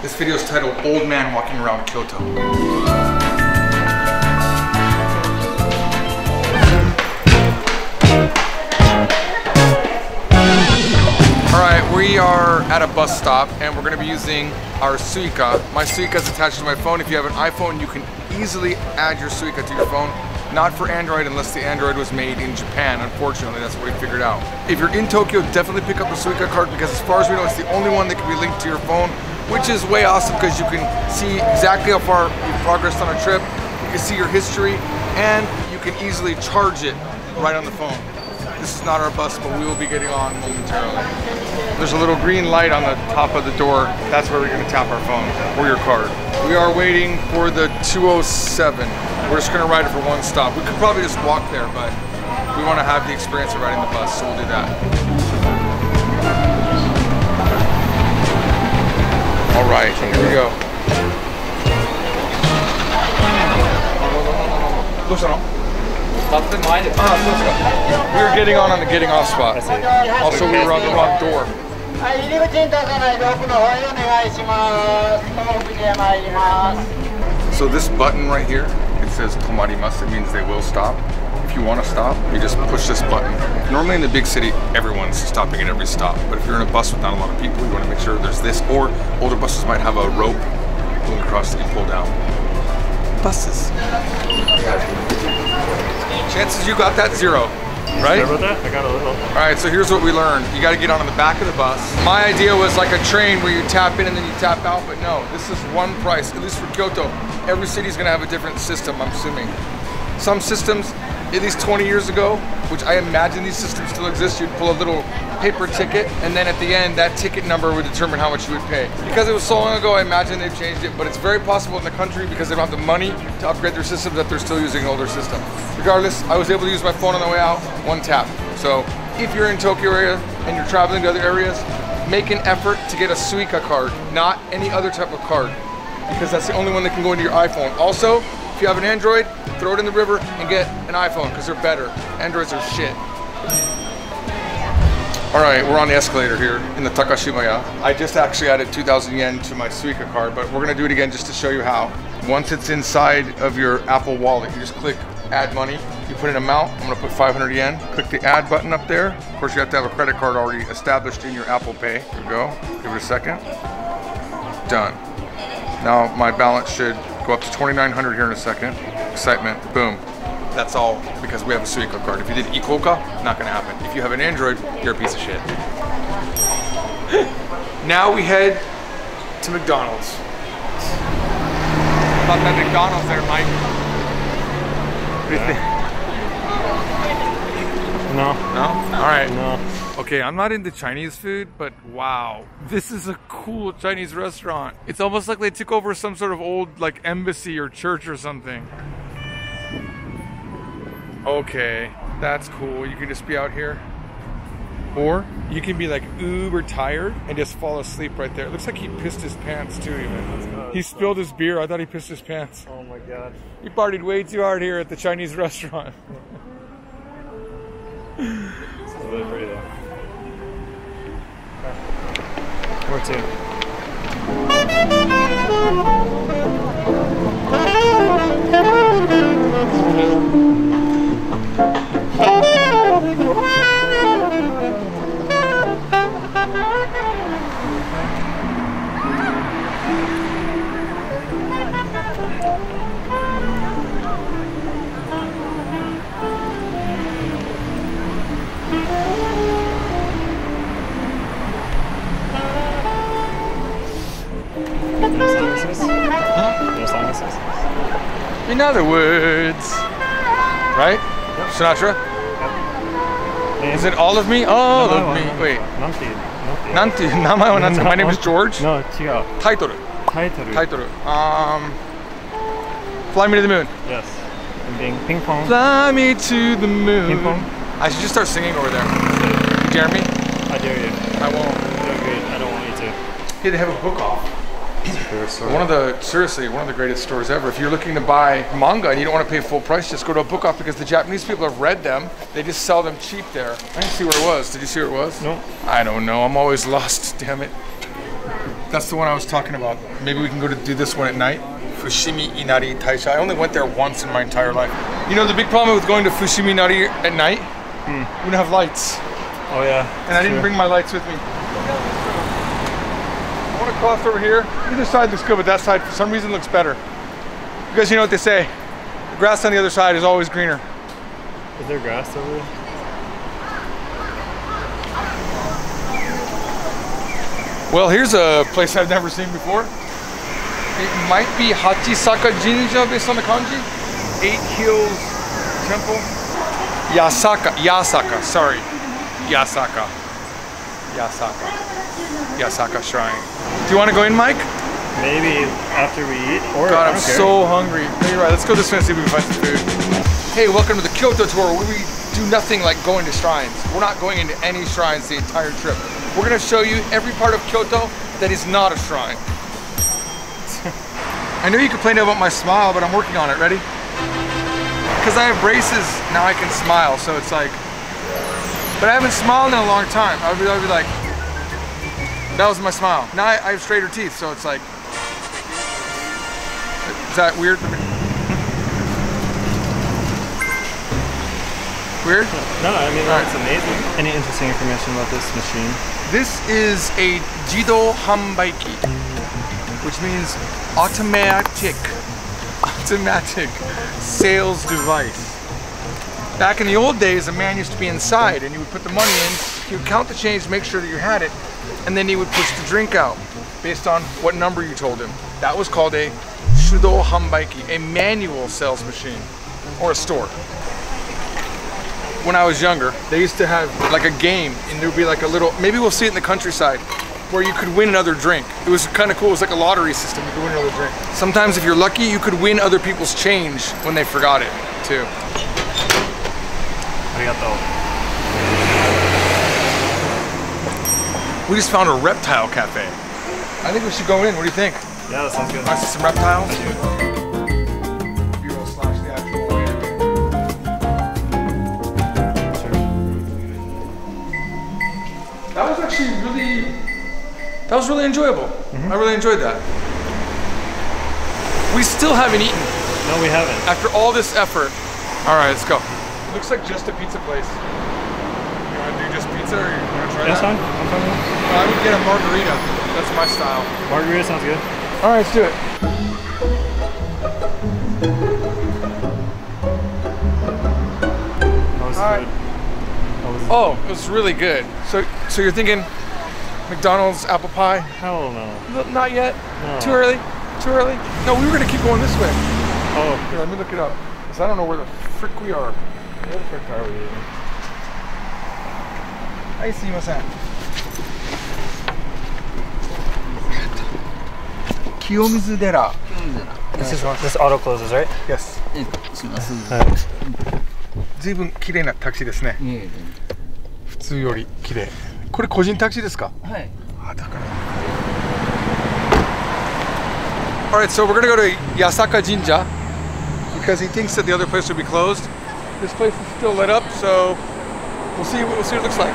This video is titled Old Man Walking Around Kyoto. All right, we are at a bus stop and we're gonna be using our Suica. My Suica is attached to my phone. If you have an iPhone, you can easily add your Suica to your phone. Not for Android unless the Android was made in Japan. Unfortunately, that's what we figured out. If you're in Tokyo, definitely pick up a Suica card because as far as we know, it's the only one that can be linked to your phone, which is way awesome because you can see exactly how far you've progressed on a trip. You can see your history and you can easily charge it right on the phone. This is not our bus, but we will be getting on momentarily. There's a little green light on the top of the door. That's where we're gonna tap our phone or your card. We are waiting for the 207. We're just gonna ride it for one stop. We could probably just walk there, but we wanna have the experience of riding the bus, so we'll do that. All right, here we go. どうしたの That's the mine. Ah, so let's go. We were getting on on the getting off spot. Also, we were on the wrong door. はい、入り口に立たないで奥の方へお願いします。東北へ参ります。 So this button right here, it says tomarimasu. It means they will stop. If you want to stop, you just push this button. Normally in the big city, everyone's stopping at every stop. But if you're in a bus with not a lot of people, you want to make sure there's this. Or older buses might have a rope going across that you pull down. Buses. Chances you got that zero, right? Remember that? I got a little. All right, so here's what we learned. You got to get on the back of the bus. My idea was like a train where you tap in and then you tap out, but no, this is one price, at least for Kyoto. Every city's gonna have a different system, I'm assuming. Some systems, at least 20 years ago, which I imagine these systems still exist, you'd pull a little paper ticket, and then at the end, that ticket number would determine how much you would pay. Because it was so long ago, I imagine they've changed it, but it's very possible in the country because they don't have the money to upgrade their system that they're still using an older system. Regardless, I was able to use my phone on the way out, one tap. So if you're in Tokyo area and you're traveling to other areas, make an effort to get a Suica card, not any other type of card, because that's the only one that can go into your iPhone. Also, if you have an Android, throw it in the river and get an iPhone because they're better. Androids are shit. All right, we're on the escalator here in the Takashimaya. I just actually added 2,000 yen to my Suica card, but we're gonna do it again just to show you how. Once it's inside of your Apple Wallet, you just click add money. You put an amount, I'm gonna put 500 yen. Click the add button up there. Of course, you have to have a credit card already established in your Apple Pay. Here we go, give it a second. Done. Now my balance should go up to 2,900 here in a second. Excitement, boom. That's all because we have a Suica card. If you did ICOCA, not gonna happen. If you have an Android, you're a piece of shit. now we head to McDonald's. About that McDonald's there, Mike. What do you think? No. No? All right. No. Okay, I'm not into Chinese food, but wow, this is a cool Chinese restaurant. It's almost like they took over some sort of old like embassy or church or something. Okay, that's cool. You can just be out here. Or you can be like uber tired and just fall asleep right there. It looks like he pissed his pants too, even. He spilled his beer. I thought he pissed his pants. Oh my god. He partied way too hard here at the Chinese restaurant. This is really pretty though. Where to? In other words, right? Yep. Sinatra? Yep. Is it all of me? All of me. Wait. Nanti. Nanti. My name is George. No, chiga. Title. Title. Title. Um, Fly Me to the Moon. Yes. Ding, ping pong. Fly me to the moon. Ping pong. I should just start singing over there. Jeremy. I dare you. I won't. You're good. I don't want you to. Hey, they have a Book Off. One of the seriously one of the greatest stores ever. If you're looking to buy manga and you don't want to pay full price, just go to a Book Off because the Japanese people have read them. They just sell them cheap there. I didn't see where it was. Did you see where it was? No. I don't know. I'm always lost. Damn it. That's the one I was talking about. Maybe we can go to do this one at night. Fushimi Inari Taisha. I only went there once in my entire life. You know the big problem with going to Fushimi Inari at night? Hmm. We don't have lights. Oh yeah. And I didn't bring my lights with me. Want to cross over here. Either side looks good, but that side for some reason looks better. Because you know what they say, the grass on the other side is always greener. Is there grass over there? Well, here's a place I've never seen before. It might be Hachisaka Jinja based on the kanji. Eight Hills Temple. Yasaka, Yasaka, sorry. Yasaka. Yasaka. Yasaka Shrine. Do you want to go in, Mike? Maybe after we eat, or God, I'm so hungry. No, you're right. Let's go this way and see if we can find some food. Hey, welcome to the Kyoto tour where we do nothing like going to shrines. We're not going into any shrines the entire trip. We're gonna show you every part of Kyoto that is not a shrine. I know you complained about my smile, but I'm working on it. Ready? Because I have braces, now I can smile. So it's like, but I haven't smiled in a long time. I would be, I would be like, that was my smile. Now I, I have straighter teeth, so it's like, is that weird? Weird? No, I mean Alright. that's amazing. Any interesting information about this machine? This is a Jido Hambaiki, which means automatic, automatic sales device. Back in the old days, a man used to be inside and you would put the money in, he would count the change, make sure that you had it, and then he would push the drink out based on what number you told him. That was called a Shudo Hambaiki, a manual sales machine or a store when I was younger, they used to have like a game, and there would be like a little. Maybe we'll see it in the countryside, where you could win another drink. It was kind of cool. It was like a lottery system. You could win another drink. Sometimes, if you're lucky, you could win other people's change when they forgot it too. Arigato. We just found a reptile cafe. I think we should go in. What do you think? Yeah, that sounds good. I see some reptiles. B-roll slash the actual anime. That was actually really, that was really enjoyable. Mm-hmm. I really enjoyed that. We still haven't eaten No, we haven't. after all this effort. All right, let's go. Looks like just a pizza place. You want to do just pizza or you want to try That's that? fine. Fine with it. I would get a margarita. That's my style. Margarita sounds good. All right, let's do it. How was the Alright. food? How was Oh, it was really good. So, so you're thinking McDonald's apple pie? Hell no. No, Not yet. No. Too early. Too early. No, we were gonna keep going this way. Oh, Here, let me look it up. Cause I don't know where the frick we are. where the frick are we? I see what's that. Kiyomizu Dera. This is this auto closes, right? Yes. します。はい。随分綺麗なタクシーですね。普通より綺麗。これ個人タクシーですか？えはい。あ、だから。Alright, so we're gonna go to Yasaka Jinja because he thinks that the other place will be closed. This place is still lit up, so we'll see. We'll see what it looks like.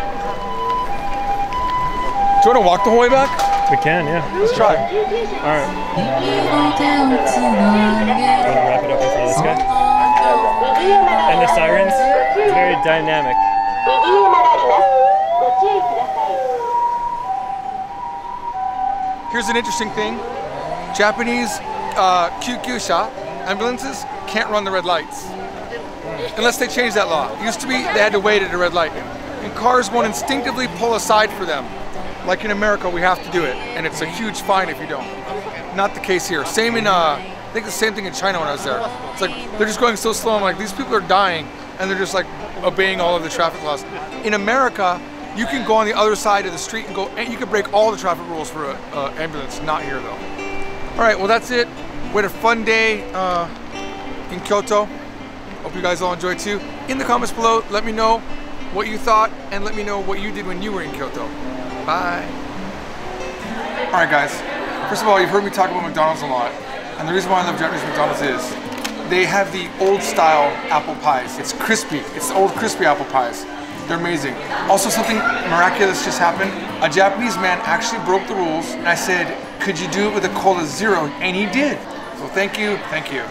Do you want to walk the whole way back? We can, yeah. Let's try. All right. Wrap it up in front of this guy. And the sirens, it's very dynamic. Here's an interesting thing. Japanese uh, kyukyusha ambulances can't run the red lights unless they change that law. It used to be they had to wait at a red light, and cars won't instinctively pull aside for them. Like in America, we have to do it, and it's a huge fine if you don't. Not the case here. Same in uh, I think the same thing in China when I was there. It's like they're just going so slow. I'm like, these people are dying, and they're just like obeying all of the traffic laws. In America, you can go on the other side of the street and go, and you can break all the traffic rules for an ambulance. Not here though. All right, well that's it. We had a fun day uh, in Kyoto. Hope you guys all enjoyed too. In the comments below, let me know what you thought and let me know what you did when you were in Kyoto. Bye. All right, guys. First of all, you've heard me talk about McDonald's a lot, and the reason why I love Japanese McDonald's is they have the old style apple pies. It's crispy. It's old crispy apple pies. They're amazing. Also, something miraculous just happened. A Japanese man actually broke the rules, and I said, could you do it with a cola zero? And he did. So thank you, thank you.